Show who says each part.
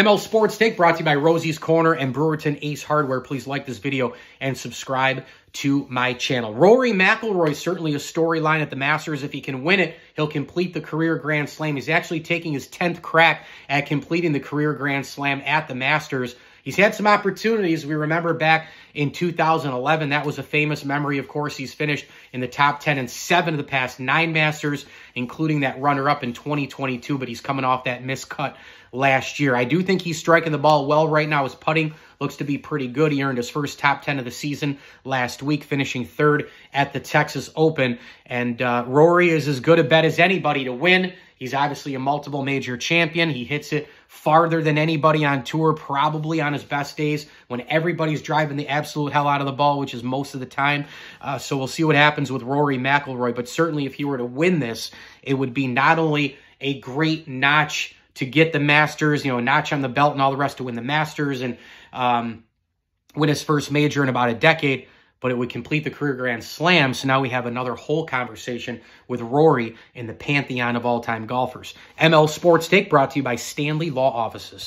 Speaker 1: ML Sports Take brought to you by Rosie's Corner and Brewerton Ace Hardware. Please like this video and subscribe to my channel. Rory McIlroy certainly a storyline at the Masters. If he can win it, he'll complete the career Grand Slam. He's actually taking his 10th crack at completing the career Grand Slam at the Masters. He's had some opportunities. We remember back in 2011, that was a famous memory. Of course, he's finished in the top 10 in seven of the past nine Masters, including that runner-up in 2022, but he's coming off that miscut last year. I do think he's striking the ball well right now. His putting looks to be pretty good. He earned his first top 10 of the season last week, finishing third at the Texas Open. And uh, Rory is as good a bet as anybody to win. He's obviously a multiple major champion. He hits it farther than anybody on tour, probably on his best days when everybody's driving the absolute hell out of the ball, which is most of the time. Uh, so we'll see what happens with Rory McIlroy. But certainly if he were to win this, it would be not only a great notch to get the Masters, you know, a notch on the belt and all the rest to win the Masters and um, win his first major in about a decade, but it would complete the career Grand Slam. So now we have another whole conversation with Rory in the pantheon of all-time golfers. ML Sports Take brought to you by Stanley Law Offices.